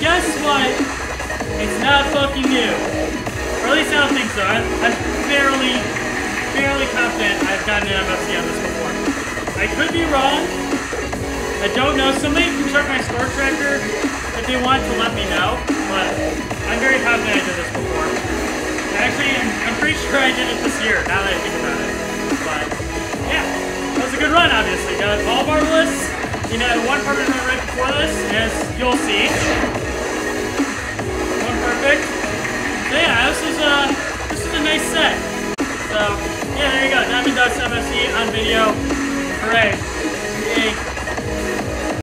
guess what? It's not fucking new. Or at least I don't think so. I, I'm fairly, fairly confident I've gotten an MFC on this before. I could be wrong. I don't know. Somebody can check my score tracker if they want to let me know. But I'm very confident I did this before. Actually, I'm, I'm pretty sure I did it this year, now that I think about it. But, yeah. That was a good run, obviously. Got all marvelous. You know, one right before this, you'll see. One perfect. So yeah, this was a this was a nice set. So yeah, there you go. Diamond Dust MFC on video. Hooray.